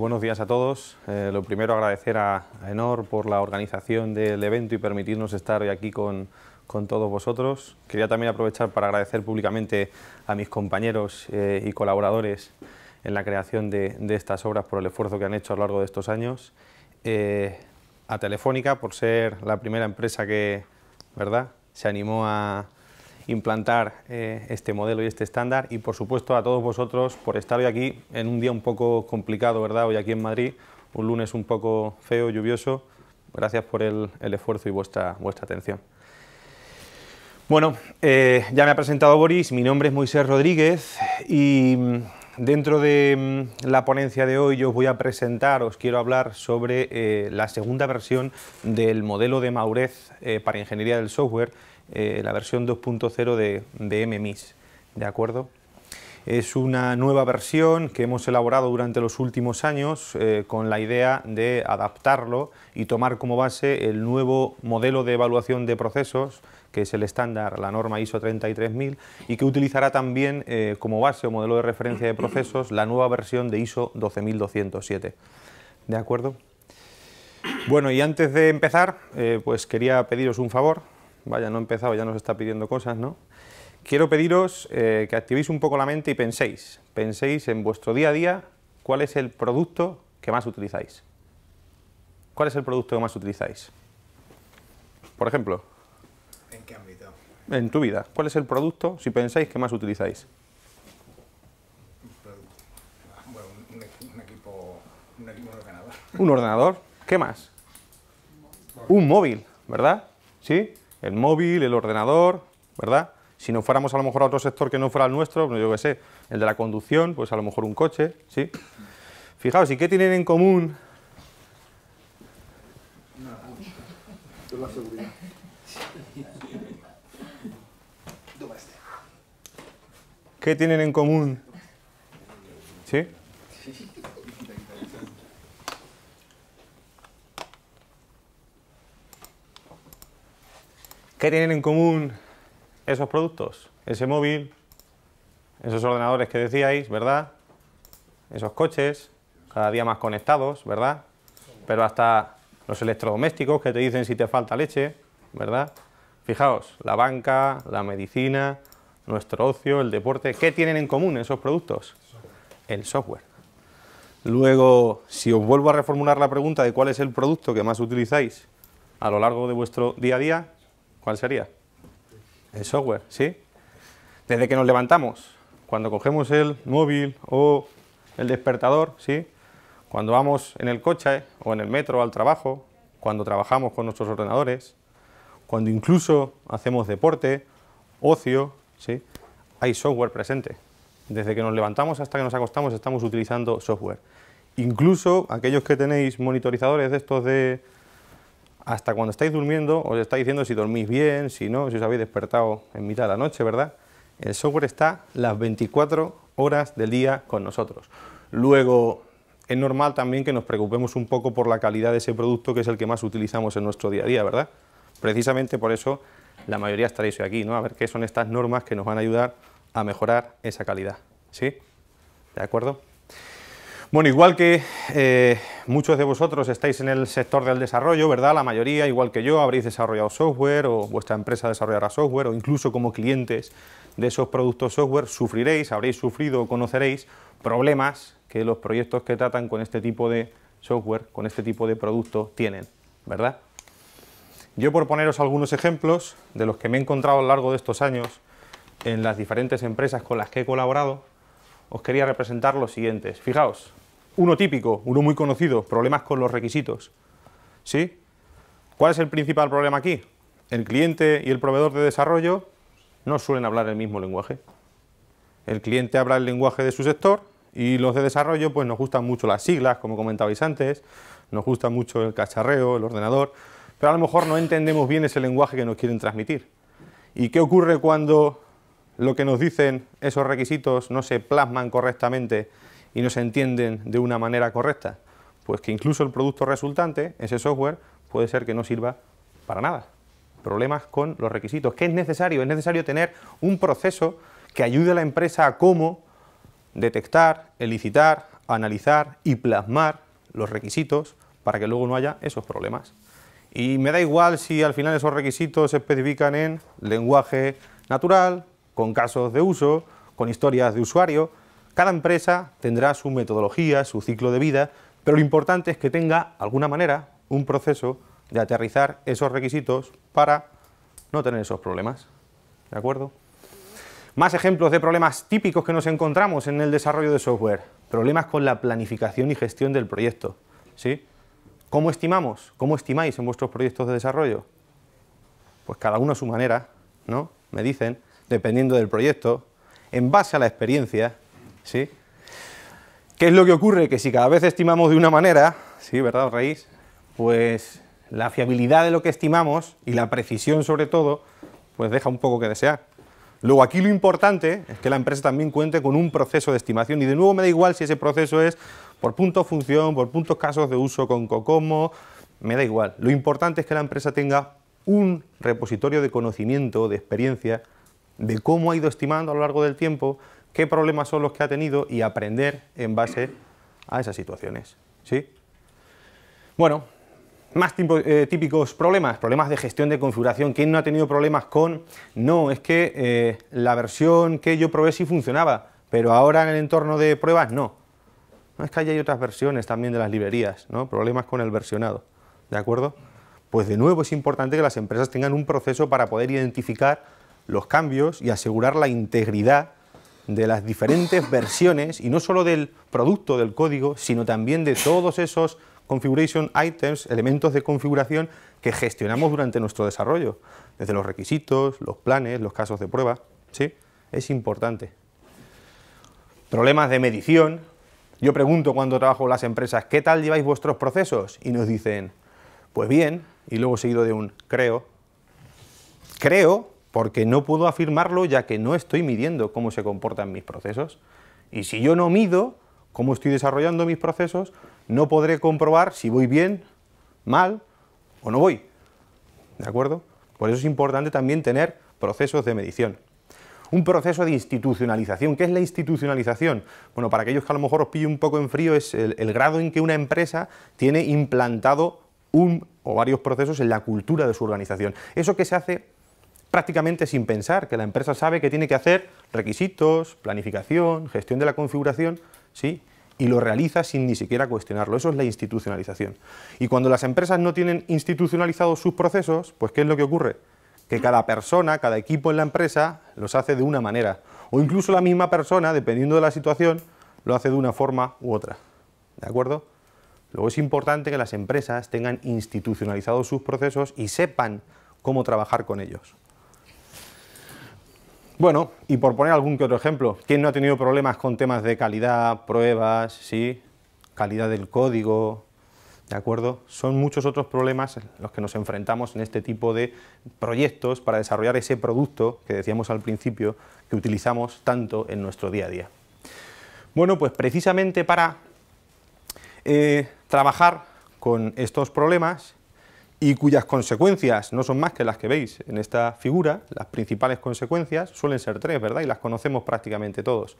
buenos días a todos. Eh, lo primero agradecer a, Enor por la organización del evento y permitirnos estar hoy aquí con, con todos vosotros. Quería también aprovechar para agradecer públicamente a mis compañeros eh, y colaboradores en la creación de, de, estas obras por el esfuerzo que han hecho a lo largo de estos años. Eh, a Telefónica por ser la primera empresa que ¿verdad? se animó a implantar eh, este modelo y este estándar y por supuesto a todos vosotros por estar hoy aquí en un día un poco complicado, ¿verdad? Hoy aquí en Madrid, un lunes un poco feo, lluvioso. Gracias por el, el esfuerzo y vuestra, vuestra atención. Bueno, eh, ya me ha presentado Boris, mi nombre es Moisés Rodríguez y mm, dentro de mm, la ponencia de hoy yo os voy a presentar, os quiero hablar sobre eh, la segunda versión del modelo de Maurez eh, para ingeniería del software, eh, la versión 2.0 de, de MMIS, ¿de acuerdo? Es una nueva versión que hemos elaborado durante los últimos años eh, con la idea de adaptarlo y tomar como base el nuevo modelo de evaluación de procesos que es el estándar, la norma ISO 33000, y que utilizará también eh, como base o modelo de referencia de procesos la nueva versión de ISO 12207. ¿De acuerdo? Bueno, y antes de empezar, eh, pues quería pediros un favor. Vaya, no he empezado, ya nos está pidiendo cosas, ¿no? Quiero pediros eh, que activéis un poco la mente y penséis, penséis en vuestro día a día cuál es el producto que más utilizáis. ¿Cuál es el producto que más utilizáis? Por ejemplo. ¿En qué ámbito? En tu vida. ¿Cuál es el producto, si pensáis, que más utilizáis? Bueno, un, un equipo, un equipo, un ordenador. Un ordenador. ¿Qué más? Un móvil, ¿verdad? ¿Sí? El móvil, el ordenador, ¿verdad? Si no fuéramos a lo mejor a otro sector que no fuera el nuestro, pues yo qué sé, el de la conducción, pues a lo mejor un coche, ¿sí? Fijaos, ¿y qué tienen en común? ¿Qué tienen en común? ¿Sí? ¿Qué tienen en común esos productos? Ese móvil, esos ordenadores que decíais, ¿verdad? Esos coches, cada día más conectados, ¿verdad? Pero hasta los electrodomésticos que te dicen si te falta leche, ¿verdad? Fijaos, la banca, la medicina, nuestro ocio, el deporte, ¿qué tienen en común esos productos? El software. Luego, si os vuelvo a reformular la pregunta de cuál es el producto que más utilizáis a lo largo de vuestro día a día, ¿cuál sería? El software, ¿sí? Desde que nos levantamos, cuando cogemos el móvil o el despertador, ¿sí? Cuando vamos en el coche o en el metro al trabajo, cuando trabajamos con nuestros ordenadores, cuando incluso hacemos deporte, ocio, ¿sí? hay software presente. Desde que nos levantamos hasta que nos acostamos estamos utilizando software. Incluso aquellos que tenéis monitorizadores de estos de hasta cuando estáis durmiendo os está diciendo si dormís bien, si no, si os habéis despertado en mitad de la noche, ¿verdad? El software está las 24 horas del día con nosotros. Luego, es normal también que nos preocupemos un poco por la calidad de ese producto que es el que más utilizamos en nuestro día a día, ¿verdad? Precisamente por eso la mayoría estaréis hoy aquí, ¿no? A ver qué son estas normas que nos van a ayudar a mejorar esa calidad, ¿sí? ¿De acuerdo? Bueno, igual que eh, muchos de vosotros estáis en el sector del desarrollo, ¿verdad? La mayoría, igual que yo, habréis desarrollado software o vuestra empresa desarrollará software o incluso como clientes de esos productos software sufriréis, habréis sufrido o conoceréis problemas que los proyectos que tratan con este tipo de software, con este tipo de producto tienen, ¿verdad? Yo por poneros algunos ejemplos de los que me he encontrado a lo largo de estos años en las diferentes empresas con las que he colaborado, os quería representar los siguientes. Fijaos, uno típico, uno muy conocido, problemas con los requisitos. ¿Sí? ¿Cuál es el principal problema aquí? El cliente y el proveedor de desarrollo no suelen hablar el mismo lenguaje. El cliente habla el lenguaje de su sector y los de desarrollo pues nos gustan mucho las siglas, como comentabais antes, nos gusta mucho el cacharreo, el ordenador, pero a lo mejor no entendemos bien ese lenguaje que nos quieren transmitir. ¿Y qué ocurre cuando lo que nos dicen esos requisitos no se plasman correctamente y no se entienden de una manera correcta? Pues que incluso el producto resultante, ese software, puede ser que no sirva para nada. Problemas con los requisitos. ¿Qué es necesario? Es necesario tener un proceso que ayude a la empresa a cómo detectar, elicitar, analizar y plasmar los requisitos para que luego no haya esos problemas. Y me da igual si al final esos requisitos se especifican en lenguaje natural, con casos de uso, con historias de usuario. Cada empresa tendrá su metodología, su ciclo de vida, pero lo importante es que tenga alguna manera, un proceso de aterrizar esos requisitos para no tener esos problemas. ¿De acuerdo? Más ejemplos de problemas típicos que nos encontramos en el desarrollo de software. Problemas con la planificación y gestión del proyecto. ¿sí? ¿Cómo estimamos? ¿Cómo estimáis en vuestros proyectos de desarrollo? Pues cada uno a su manera, ¿no? Me dicen, dependiendo del proyecto, en base a la experiencia, ¿sí? ¿Qué es lo que ocurre? Que si cada vez estimamos de una manera, ¿sí, verdad, raíz? Pues la fiabilidad de lo que estimamos y la precisión sobre todo, pues deja un poco que desear. Luego aquí lo importante es que la empresa también cuente con un proceso de estimación y de nuevo me da igual si ese proceso es por punto función, por puntos casos de uso con COCOMO, me da igual. Lo importante es que la empresa tenga un repositorio de conocimiento, de experiencia, de cómo ha ido estimando a lo largo del tiempo, qué problemas son los que ha tenido y aprender en base a esas situaciones. ¿sí? Bueno, más eh, típicos problemas, problemas de gestión de configuración. ¿Quién no ha tenido problemas con, no, es que eh, la versión que yo probé sí funcionaba, pero ahora en el entorno de pruebas no? No es que hay otras versiones también de las librerías, ¿no? Problemas con el versionado, ¿de acuerdo? Pues de nuevo es importante que las empresas tengan un proceso para poder identificar los cambios y asegurar la integridad de las diferentes versiones, y no solo del producto, del código, sino también de todos esos configuration items, elementos de configuración que gestionamos durante nuestro desarrollo, desde los requisitos, los planes, los casos de prueba, ¿sí? Es importante. Problemas de medición. Yo pregunto cuando trabajo en las empresas, ¿qué tal lleváis vuestros procesos? Y nos dicen, pues bien, y luego seguido de un creo. Creo porque no puedo afirmarlo ya que no estoy midiendo cómo se comportan mis procesos. Y si yo no mido cómo estoy desarrollando mis procesos, no podré comprobar si voy bien, mal o no voy. ¿De acuerdo? Por eso es importante también tener procesos de medición. Un proceso de institucionalización. ¿Qué es la institucionalización? Bueno, para aquellos que a lo mejor os pille un poco en frío, es el, el grado en que una empresa tiene implantado un o varios procesos en la cultura de su organización. Eso que se hace prácticamente sin pensar, que la empresa sabe que tiene que hacer requisitos, planificación, gestión de la configuración, ¿sí? y lo realiza sin ni siquiera cuestionarlo. Eso es la institucionalización. Y cuando las empresas no tienen institucionalizados sus procesos, pues ¿qué es lo que ocurre? Que cada persona, cada equipo en la empresa los hace de una manera. O incluso la misma persona, dependiendo de la situación, lo hace de una forma u otra. ¿De acuerdo? Luego es importante que las empresas tengan institucionalizados sus procesos y sepan cómo trabajar con ellos. Bueno, y por poner algún que otro ejemplo, ¿quién no ha tenido problemas con temas de calidad, pruebas, sí, calidad del código, ¿de acuerdo? Son muchos otros problemas los que nos enfrentamos en este tipo de proyectos para desarrollar ese producto que decíamos al principio que utilizamos tanto en nuestro día a día. Bueno, pues precisamente para eh, trabajar con estos problemas y cuyas consecuencias no son más que las que veis en esta figura, las principales consecuencias suelen ser tres, ¿verdad? Y las conocemos prácticamente todos.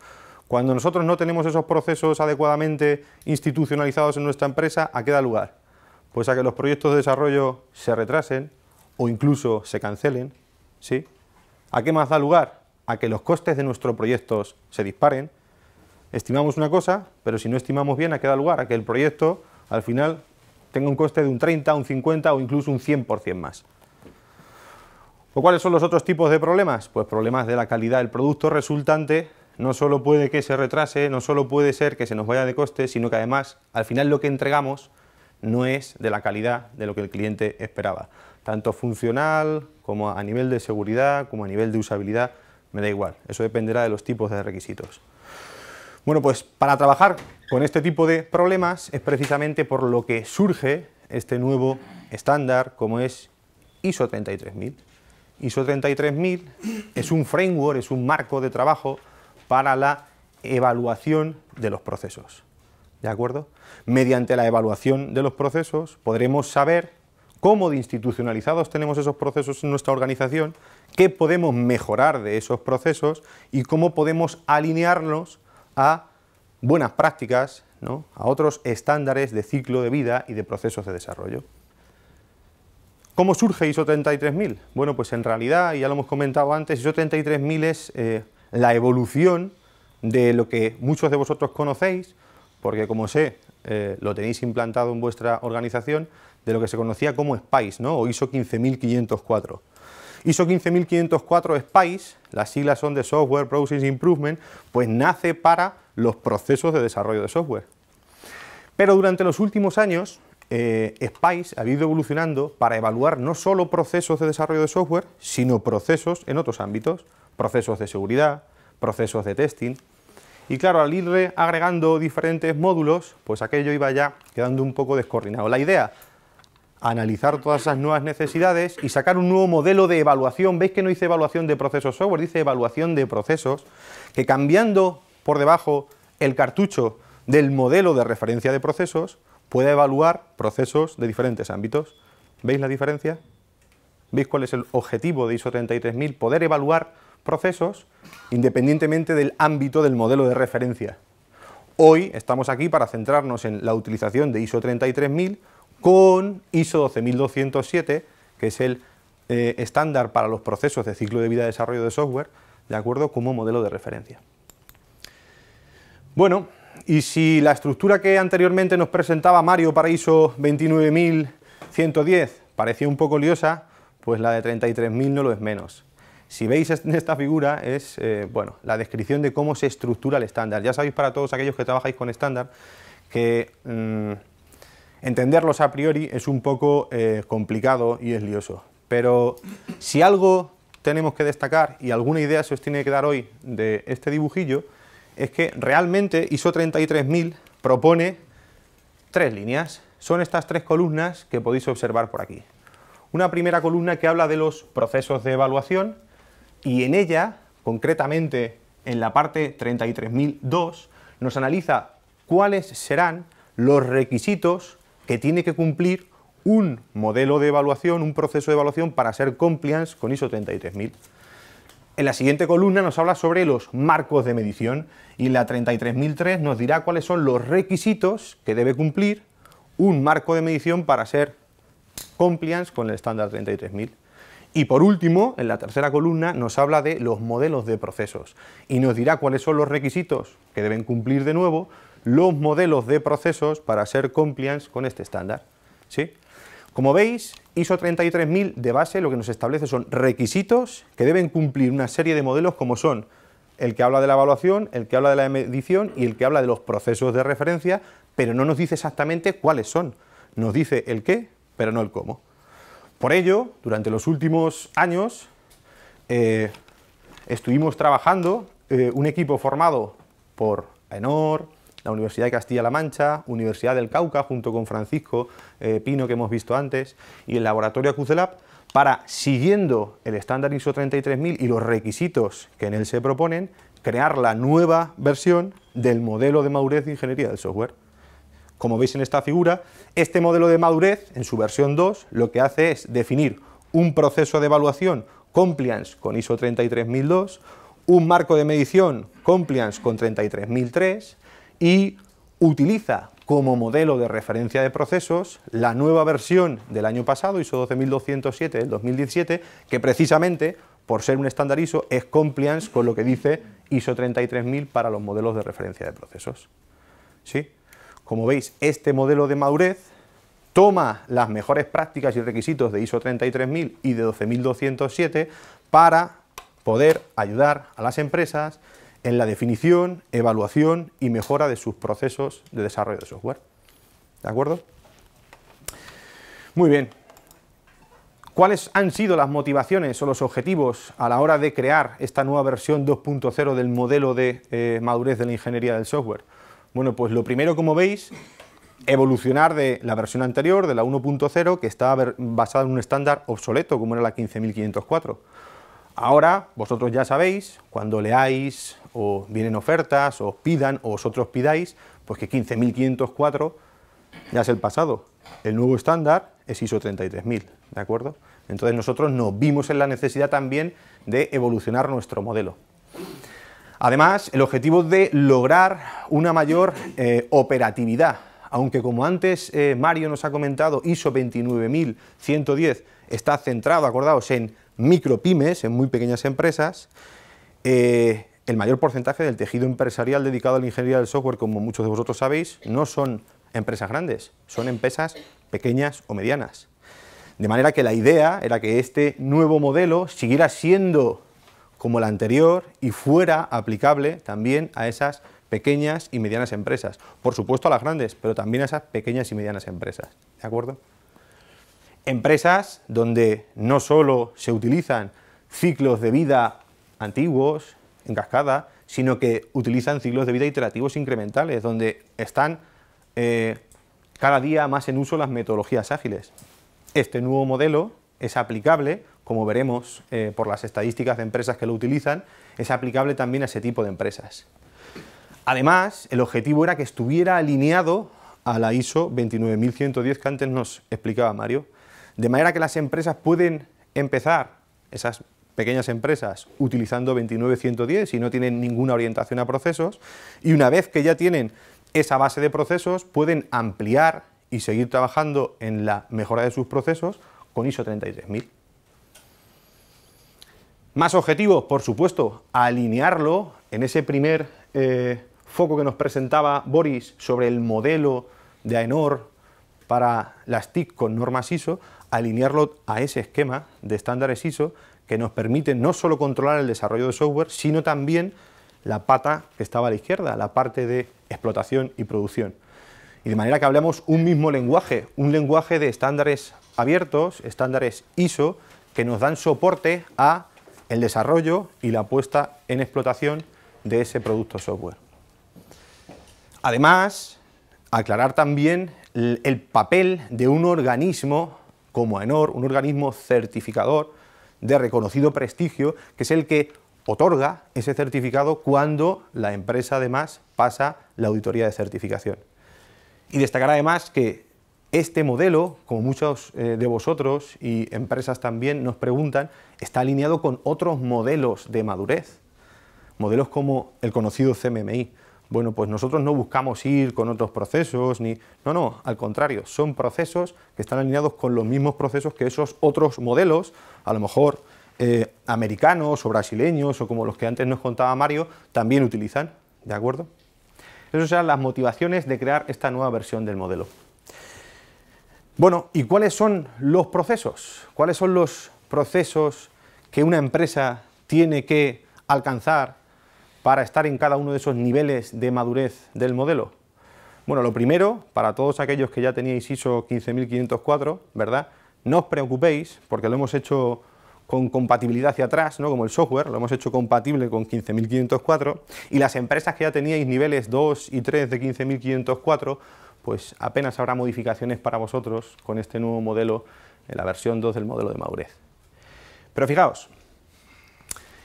Cuando nosotros no tenemos esos procesos adecuadamente institucionalizados en nuestra empresa, ¿a qué da lugar? Pues a que los proyectos de desarrollo se retrasen o incluso se cancelen, ¿sí? ¿A qué más da lugar? A que los costes de nuestros proyectos se disparen. Estimamos una cosa, pero si no estimamos bien, ¿a qué da lugar? A que el proyecto al final tenga un coste de un 30, un 50 o incluso un 100% más. ¿O cuáles son los otros tipos de problemas? Pues problemas de la calidad del producto resultante, no solo puede que se retrase, no solo puede ser que se nos vaya de coste, sino que además al final lo que entregamos no es de la calidad de lo que el cliente esperaba. Tanto funcional como a nivel de seguridad, como a nivel de usabilidad, me da igual. Eso dependerá de los tipos de requisitos. Bueno, pues para trabajar con este tipo de problemas es precisamente por lo que surge este nuevo estándar como es ISO 33000. ISO 33000 es un framework, es un marco de trabajo para la evaluación de los procesos. ¿De acuerdo? Mediante la evaluación de los procesos podremos saber cómo de institucionalizados tenemos esos procesos en nuestra organización, qué podemos mejorar de esos procesos y cómo podemos alinearlos a buenas prácticas, a otros estándares de ciclo de vida y de procesos de desarrollo. ¿Cómo surge ISO 33000? Bueno, pues en realidad, ya lo hemos comentado antes, ISO 33000 es eh, la evolución de lo que muchos de vosotros conocéis, porque como sé, eh, lo tenéis implantado en vuestra organización, de lo que se conocía como SPICE, ¿no? o ISO 15504. ISO 15504 SPICE, las siglas son de Software Process Improvement, pues nace para los procesos de desarrollo de software. Pero durante los últimos años, eh, SPICE ha ido evolucionando para evaluar no solo procesos de desarrollo de software, sino procesos en otros ámbitos, procesos de seguridad, procesos de testing. Y claro, al ir agregando diferentes módulos, pues aquello iba ya quedando un poco descoordinado. La idea analizar todas esas nuevas necesidades y sacar un nuevo modelo de evaluación. ¿Veis que no dice evaluación de procesos software? Dice evaluación de procesos, que cambiando por debajo el cartucho del modelo de referencia de procesos, puede evaluar procesos de diferentes ámbitos. ¿Veis la diferencia? ¿Veis cuál es el objetivo de ISO 33000? Poder evaluar procesos independientemente del ámbito del modelo de referencia. Hoy estamos aquí para centrarnos en la utilización de ISO 33000 con ISO 12207, que es el eh, estándar para los procesos de ciclo de vida de desarrollo de software, de acuerdo, como modelo de referencia. Bueno, y si la estructura que anteriormente nos presentaba Mario para ISO 29110 parecía un poco liosa, pues la de 33000 no lo es menos. Si veis en esta figura es eh, bueno, la descripción de cómo se estructura el estándar. Ya sabéis para todos aquellos que trabajáis con estándar que mm, entenderlos a priori es un poco eh, complicado y es lioso. Pero si algo tenemos que destacar y alguna idea se os tiene que dar hoy de este dibujillo, es que realmente ISO 33000 propone tres líneas. Son estas tres columnas que podéis observar por aquí. Una primera columna que habla de los procesos de evaluación y en ella, concretamente en la parte 33002, nos analiza cuáles serán los requisitos que tiene que cumplir un modelo de evaluación, un proceso de evaluación para ser compliance con ISO 33000. En la siguiente columna nos habla sobre los marcos de medición y en la 33003 nos dirá cuáles son los requisitos que debe cumplir un marco de medición para ser compliance con el estándar 33000. Y por último, en la tercera columna nos habla de los modelos de procesos y nos dirá cuáles son los requisitos que deben cumplir de nuevo los modelos de procesos para ser compliance con este estándar. ¿sí? Como veis, ISO 33000 de base lo que nos establece son requisitos que deben cumplir una serie de modelos como son el que habla de la evaluación, el que habla de la medición y el que habla de los procesos de referencia, pero no nos dice exactamente cuáles son. Nos dice el qué, pero no el cómo. Por ello, durante los últimos años, eh, estuvimos trabajando eh, un equipo formado por AENOR, la Universidad de Castilla-La Mancha, Universidad del Cauca, junto con Francisco eh, Pino, que hemos visto antes, y el laboratorio Acucelab, para, siguiendo el estándar ISO 33000 y los requisitos que en él se proponen, crear la nueva versión del modelo de madurez de ingeniería del software. Como veis en esta figura, este modelo de madurez, en su versión 2, lo que hace es definir un proceso de evaluación compliance con ISO 33002, un marco de medición compliance con 33003, y utiliza como modelo de referencia de procesos la nueva versión del año pasado, ISO 12207 del 2017, que precisamente, por ser un estándar ISO, es compliance con lo que dice ISO 33000 para los modelos de referencia de procesos. ¿Sí? Como veis, este modelo de madurez toma las mejores prácticas y requisitos de ISO 33000 y de 12207 para poder ayudar a las empresas en la definición, evaluación y mejora de sus procesos de desarrollo de software. ¿De acuerdo? Muy bien. ¿Cuáles han sido las motivaciones o los objetivos a la hora de crear esta nueva versión 2.0 del modelo de eh, madurez de la ingeniería del software? Bueno, pues lo primero, como veis, evolucionar de la versión anterior, de la 1.0, que estaba basada en un estándar obsoleto, como era la 15504. Ahora, vosotros ya sabéis, cuando leáis o vienen ofertas, o pidan, o vosotros pidáis, pues que 15.504 ya es el pasado. El nuevo estándar es ISO 33000, ¿de acuerdo? Entonces nosotros nos vimos en la necesidad también de evolucionar nuestro modelo. Además, el objetivo de lograr una mayor eh, operatividad, aunque como antes eh, Mario nos ha comentado, ISO 29110 está centrado, acordaos, en micropymes, en muy pequeñas empresas, eh, el mayor porcentaje del tejido empresarial dedicado a la ingeniería del software, como muchos de vosotros sabéis, no son empresas grandes, son empresas pequeñas o medianas. De manera que la idea era que este nuevo modelo siguiera siendo como el anterior y fuera aplicable también a esas pequeñas y medianas empresas. Por supuesto a las grandes, pero también a esas pequeñas y medianas empresas. ¿De acuerdo? Empresas donde no solo se utilizan ciclos de vida antiguos, en cascada, sino que utilizan ciclos de vida iterativos incrementales, donde están eh, cada día más en uso las metodologías ágiles. Este nuevo modelo es aplicable como veremos eh, por las estadísticas de empresas que lo utilizan, es aplicable también a ese tipo de empresas. Además, el objetivo era que estuviera alineado a la ISO 29110 que antes nos explicaba Mario, de manera que las empresas pueden empezar, esas pequeñas empresas, utilizando 29110 y no tienen ninguna orientación a procesos, y una vez que ya tienen esa base de procesos, pueden ampliar y seguir trabajando en la mejora de sus procesos con ISO 33000. Más objetivos, por supuesto, alinearlo en ese primer eh, foco que nos presentaba Boris sobre el modelo de AENOR para las TIC con normas ISO, alinearlo a ese esquema de estándares ISO que nos permite no solo controlar el desarrollo de software, sino también la pata que estaba a la izquierda, la parte de explotación y producción. Y de manera que hablemos un mismo lenguaje, un lenguaje de estándares abiertos, estándares ISO, que nos dan soporte a el desarrollo y la puesta en explotación de ese producto software. Además, aclarar también el, papel de un organismo como AENOR, un organismo certificador de reconocido prestigio, que es el que otorga ese certificado cuando la empresa además pasa la auditoría de certificación. Y destacar además que este modelo, como muchos eh, de vosotros y empresas también nos preguntan, está alineado con otros modelos de madurez, modelos como el conocido CMMI. Bueno, pues nosotros no buscamos ir con otros procesos, ni... No, no, al contrario, son procesos que están alineados con los mismos procesos que esos otros modelos, a lo mejor eh, americanos o brasileños o como los que antes nos contaba Mario, también utilizan, ¿de acuerdo? Esas son las motivaciones de crear esta nueva versión del modelo. Bueno, ¿y cuáles son los procesos? ¿Cuáles son los procesos que una empresa tiene que alcanzar para estar en cada uno de esos niveles de madurez del modelo? Bueno, lo primero, para todos aquellos que ya teníais ISO 15504, ¿verdad? No os preocupéis, porque lo hemos hecho con compatibilidad hacia atrás, ¿no? como el software, lo hemos hecho compatible con 15504, y las empresas que ya teníais niveles 2 y 3 de 15504, pues apenas habrá modificaciones para vosotros con este nuevo modelo, en la versión 2 del modelo de madurez. Pero fijaos,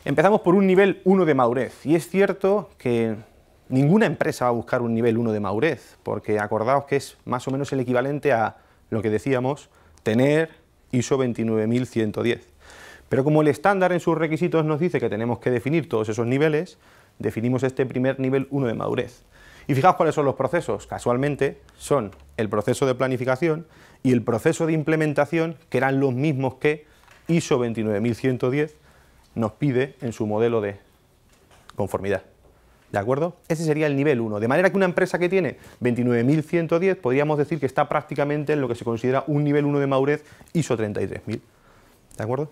empezamos por un nivel 1 de madurez, y es cierto que ninguna empresa va a buscar un nivel 1 de madurez, porque acordaos que es más o menos el equivalente a lo que decíamos, tener ISO 29110. Pero como el estándar en sus requisitos nos dice que tenemos que definir todos esos niveles, definimos este primer nivel 1 de madurez. Y fijaos cuáles son los procesos. Casualmente son el proceso de planificación y el proceso de implementación, que eran los mismos que ISO 29110 nos pide en su modelo de conformidad. ¿De acuerdo? Ese sería el nivel 1. De manera que una empresa que tiene 29110 podríamos decir que está prácticamente en lo que se considera un nivel 1 de madurez ISO 33000. ¿De acuerdo?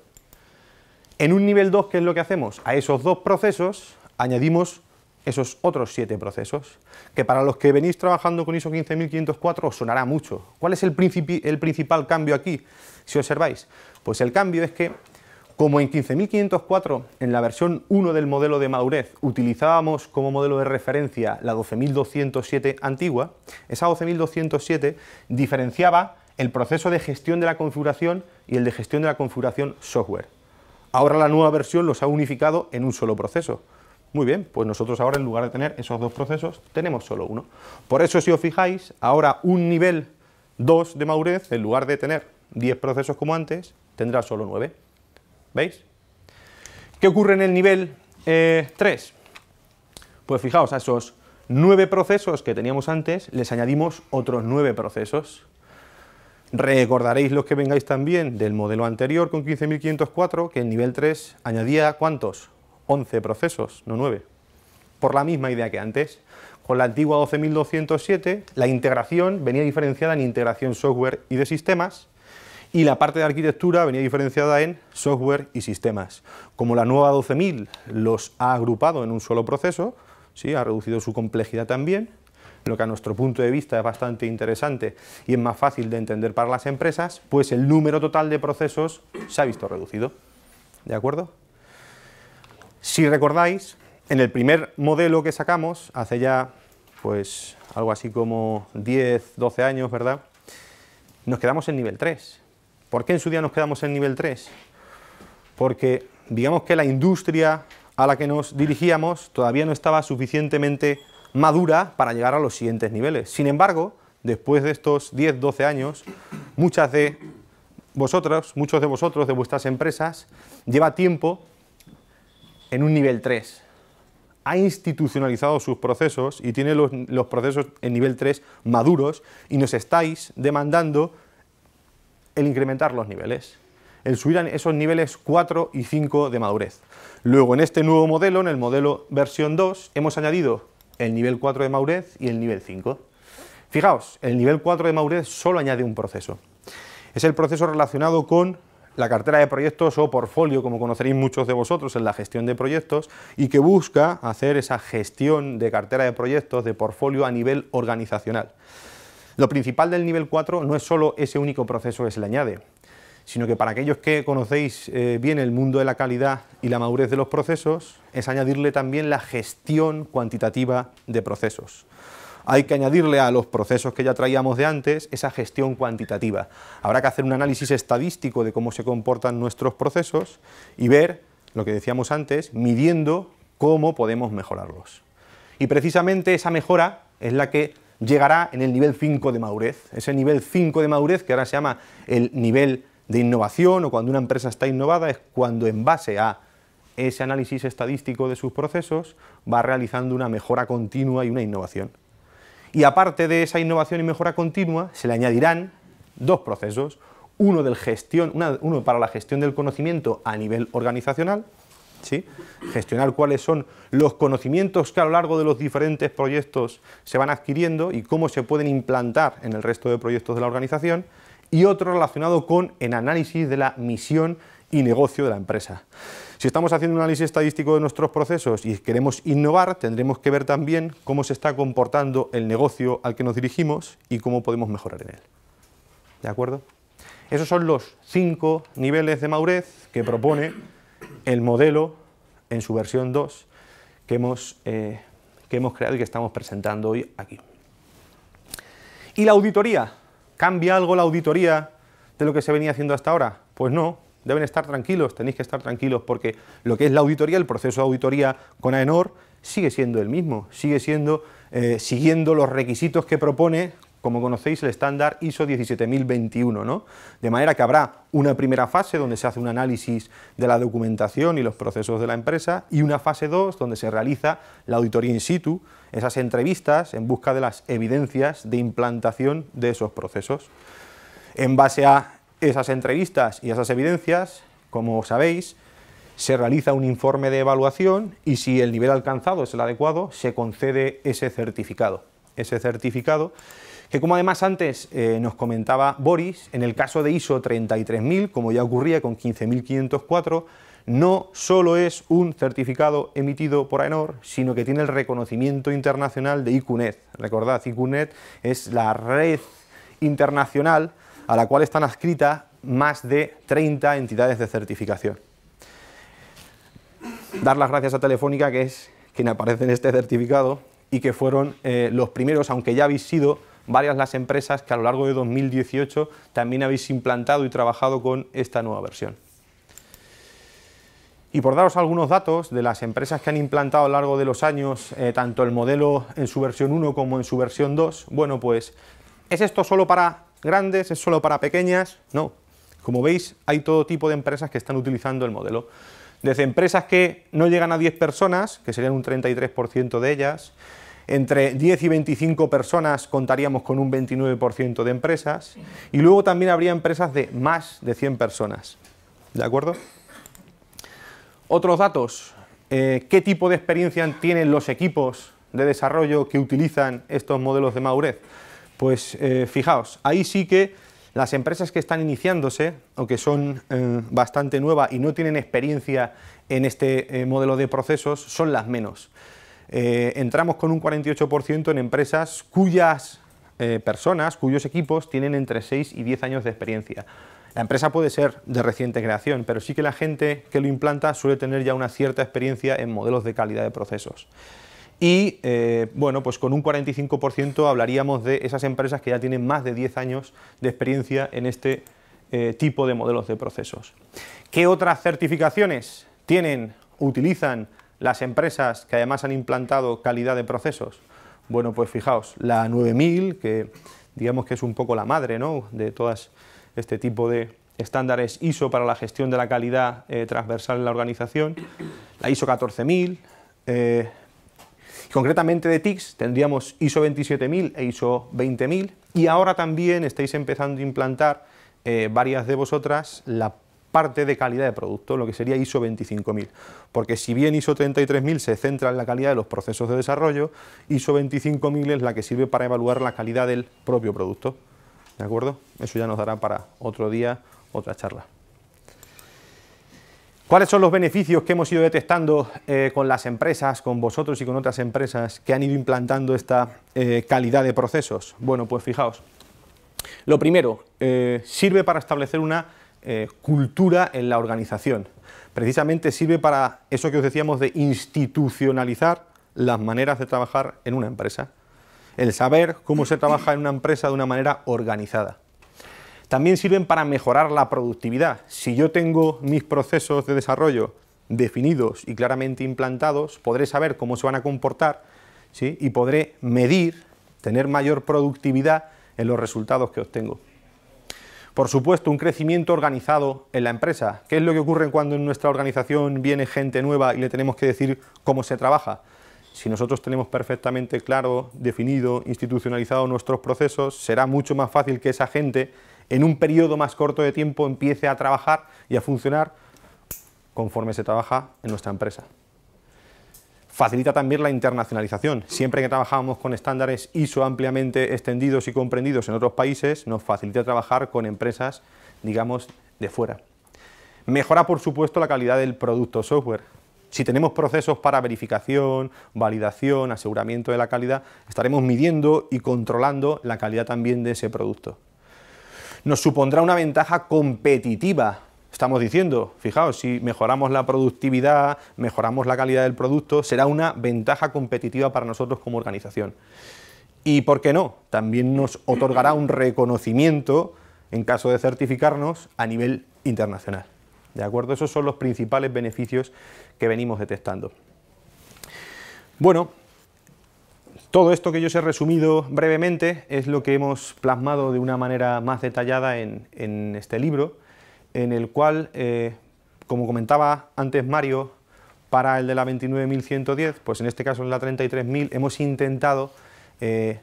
En un nivel 2, ¿qué es lo que hacemos? A esos dos procesos añadimos esos otros siete procesos, que para los que venís trabajando con ISO 15504 os sonará mucho. ¿Cuál es el, el principal cambio aquí, si observáis? Pues el cambio es que, como en 15504, en la versión 1 del modelo de madurez, utilizábamos como modelo de referencia la 12207 antigua, esa 12207 diferenciaba el proceso de gestión de la configuración y el de gestión de la configuración software. Ahora la nueva versión los ha unificado en un solo proceso. Muy bien, pues nosotros ahora en lugar de tener esos dos procesos, tenemos solo uno. Por eso si os fijáis, ahora un nivel 2 de madurez, en lugar de tener 10 procesos como antes, tendrá solo 9. ¿Veis? ¿Qué ocurre en el nivel 3? Eh, Pues fijaos, a esos nueve procesos que teníamos antes, les añadimos otros nueve procesos. Recordaréis los que vengáis también del modelo anterior con 15.504, que en nivel 3 añadía ¿cuántos? 11 procesos, no 9. Por la misma idea que antes. Con la antigua 12.207, la integración venía diferenciada en integración software y de sistemas, y la parte de arquitectura venía diferenciada en software y sistemas. Como la nueva 12.000 los ha agrupado en un solo proceso, ¿sí? ha reducido su complejidad también, lo que a nuestro punto de vista es bastante interesante y es más fácil de entender para las empresas, pues el número total de procesos se ha visto reducido. ¿De acuerdo? Si recordáis, en el primer modelo que sacamos, hace ya pues algo así como 10, 12 años, ¿verdad? Nos quedamos en nivel 3. ¿Por qué en su día nos quedamos en nivel 3? Porque digamos que la industria a la que nos dirigíamos todavía no estaba suficientemente madura para llegar a los siguientes niveles. Sin embargo, después de estos 10, 12 años, muchas de vosotros, muchos de vosotros, de vuestras empresas, lleva tiempo en un nivel 3. Ha institucionalizado sus procesos y tiene los, los procesos en nivel 3 maduros y nos estáis demandando el incrementar los niveles, el subir a esos niveles 4 y 5 de madurez. Luego, en este nuevo modelo, en el modelo versión 2, hemos añadido el nivel 4 de Maurez y el nivel 5. Fijaos, el nivel 4 de Maurez solo añade un proceso. Es el proceso relacionado con la cartera de proyectos o portfolio, como conoceréis muchos de vosotros en la gestión de proyectos, y que busca hacer esa gestión de cartera de proyectos, de portfolio a nivel organizacional. Lo principal del nivel 4 no es solo ese único proceso que se le añade, sino que para aquellos que conocéis eh, bien el mundo de la calidad y la madurez de los procesos, es añadirle también la gestión cuantitativa de procesos. Hay que añadirle a los procesos que ya traíamos de antes esa gestión cuantitativa. Habrá que hacer un análisis estadístico de cómo se comportan nuestros procesos y ver, lo que decíamos antes, midiendo cómo podemos mejorarlos. Y precisamente esa mejora es la que llegará en el nivel 5 de madurez. Ese nivel 5 de madurez, que ahora se llama el nivel de innovación o cuando una empresa está innovada es cuando en base a ese análisis estadístico de sus procesos va realizando una mejora continua y una innovación. Y aparte de esa innovación y mejora continua, se le añadirán dos procesos, uno, del gestión, uno para la gestión del conocimiento a nivel organizacional, gestionar cuáles son los conocimientos que a lo largo de los diferentes proyectos se van adquiriendo y cómo se pueden implantar en el resto de proyectos de la organización, y otro relacionado con el análisis de la misión y negocio de la empresa. Si estamos haciendo un análisis estadístico de nuestros procesos y queremos innovar, tendremos que ver también cómo se está comportando el negocio al que nos dirigimos y cómo podemos mejorar en él. ¿De acuerdo? Esos son los cinco niveles de madurez que propone el modelo en su versión 2 que hemos, eh, que hemos creado y que estamos presentando hoy aquí. ¿Y la auditoría? ¿Cambia algo la auditoría de lo que se venía haciendo hasta ahora? Pues no, deben estar tranquilos, tenéis que estar tranquilos porque lo que es la auditoría, el proceso de auditoría con AENOR sigue siendo el mismo, sigue siendo eh, siguiendo los requisitos que propone, como conocéis, el estándar ISO 17021, ¿no? De manera que habrá una primera fase donde se hace un análisis de la documentación y los procesos de la empresa y una fase 2 donde se realiza la auditoría in situ, esas entrevistas en busca de las evidencias de implantación de esos procesos. En base a esas entrevistas y esas evidencias, como sabéis, se realiza un informe de evaluación y si el nivel alcanzado es el adecuado, se concede ese certificado. Ese certificado que como además antes eh, nos comentaba Boris, en el caso de ISO 33000, como ya ocurría con 15504, no solo es un certificado emitido por AENOR, sino que tiene el reconocimiento internacional de ICUNET. Recordad, ICUNET es la red internacional a la cual están adscritas más de 30 entidades de certificación. Dar las gracias a Telefónica, que es quien aparece en este certificado, y que fueron eh, los primeros, aunque ya habéis sido varias las empresas que a lo largo de 2018 también habéis implantado y trabajado con esta nueva versión. Y por daros algunos datos de las empresas que han implantado a lo largo de los años eh, tanto el modelo en su versión 1 como en su versión 2, bueno, pues ¿es esto solo para grandes? ¿Es solo para pequeñas? No. Como veis, hay todo tipo de empresas que están utilizando el modelo. Desde empresas que no llegan a 10 personas, que serían un 33% de ellas, entre 10 y 25 personas contaríamos con un 29% de empresas y luego también habría empresas de más de 100 personas. ¿De acuerdo? Otros datos. Eh, ¿Qué tipo de experiencia tienen los equipos de desarrollo que utilizan estos modelos de madurez? Pues eh, fijaos, ahí sí que las empresas que están iniciándose o que son eh, bastante nuevas y no tienen experiencia en este modelo de procesos son las menos. Entramos con un 48% en empresas cuyas personas, cuyos equipos tienen entre 6 y 10 años de experiencia. La empresa puede ser de reciente creación, pero sí que la gente que lo implanta suele tener ya una cierta experiencia en modelos de calidad de procesos. Y eh, bueno, pues con un 45% hablaríamos de esas empresas que ya tienen más de 10 años de experiencia en este eh, tipo de modelos de procesos. ¿Qué otras certificaciones tienen, utilizan las empresas que además han implantado calidad de procesos? Bueno, pues fijaos, la 9000, que digamos que es un poco la madre ¿no? de todas este tipo de estándares ISO para la gestión de la calidad eh, transversal en la organización, la ISO 14000, eh, concretamente de TICS tendríamos ISO 27000 e ISO 20000 y ahora también estáis empezando a implantar eh, varias de vosotras la parte de calidad de producto, lo que sería ISO 25000, porque si bien ISO 33000 se centra en la calidad de los procesos de desarrollo, ISO 25000 es la que sirve para evaluar la calidad del propio producto. ¿De acuerdo? Eso ya nos dará para otro día, otra charla. ¿Cuáles son los beneficios que hemos ido detectando eh, con las empresas, con vosotros y con otras empresas que han ido implantando esta eh, calidad de procesos? Bueno, pues fijaos. Lo primero, eh, sirve para establecer una cultura en la organización. Precisamente sirve para eso que os decíamos de institucionalizar las maneras de trabajar en una empresa el saber cómo se trabaja en una empresa de una manera organizada. También sirven para mejorar la productividad. Si yo tengo mis procesos de desarrollo definidos y claramente implantados, podré saber cómo se van a comportar ¿sí? y podré medir, tener mayor productividad en los resultados que obtengo. Por supuesto, un crecimiento organizado en la empresa. ¿Qué es lo que ocurre cuando en nuestra organización viene gente nueva y le tenemos que decir cómo se trabaja? Si nosotros tenemos perfectamente claro, definido, institucionalizado nuestros procesos, será mucho más fácil que esa gente en un periodo más corto de tiempo empiece a trabajar y a funcionar conforme se trabaja en nuestra empresa. Facilita también la internacionalización. Siempre que trabajamos con estándares ISO ampliamente extendidos y comprendidos en otros países, nos facilita trabajar con empresas, digamos, de fuera. Mejora, por supuesto, la calidad del producto software. Si tenemos procesos para verificación, validación, aseguramiento de la calidad, estaremos midiendo y controlando la calidad también de ese producto. Nos supondrá una ventaja competitiva. Estamos diciendo, fijaos, si mejoramos la productividad, mejoramos la calidad del producto, será una ventaja competitiva para nosotros como organización. Y, ¿por qué no? También nos otorgará un reconocimiento, en caso de certificarnos, a nivel internacional. ¿De acuerdo? Esos son los principales beneficios que venimos detectando. Bueno, todo esto que yo os he resumido brevemente es lo que hemos plasmado de una manera más detallada en, este libro, en el cual, eh, como comentaba antes Mario, para el de la 29.110, pues en este caso en la 33.000, hemos intentado eh,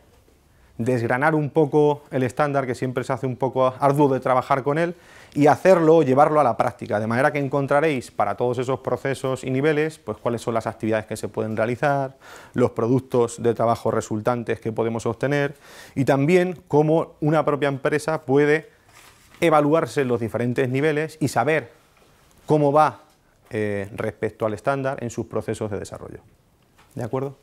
desgranar un poco el estándar, que siempre se hace un poco arduo de trabajar con él, y hacerlo, llevarlo a la práctica, de manera que encontraréis para todos esos procesos y niveles, pues cuáles son las actividades que se pueden realizar, los productos de trabajo resultantes que podemos obtener, y también cómo una propia empresa puede evaluarse los diferentes niveles y saber cómo va eh, respecto al estándar en sus procesos de desarrollo. ¿De acuerdo?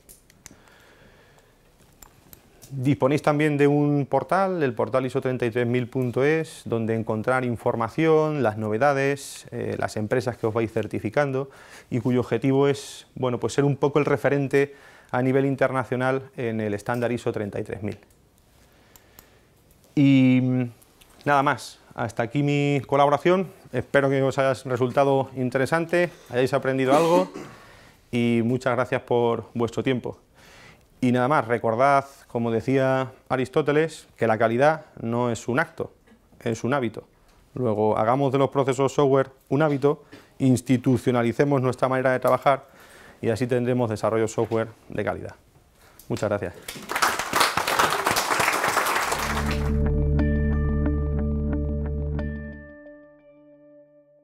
Disponéis también de un portal, el portal ISO33000.es, donde encontrar información, las novedades, eh, las empresas que os vais certificando y cuyo objetivo es bueno, pues ser un poco el referente a nivel internacional en el estándar ISO 33000. Y mm, nada más, hasta aquí mi colaboración, espero que os haya resultado interesante, hayáis aprendido algo y muchas gracias por vuestro tiempo. Y nada más, recordad, como decía Aristóteles, que la calidad no es un acto, es un hábito. Luego, hagamos de los procesos software un hábito institucionalicemos nuestra manera de trabajar y así tendremos desarrollo software de calidad. Muchas gracias.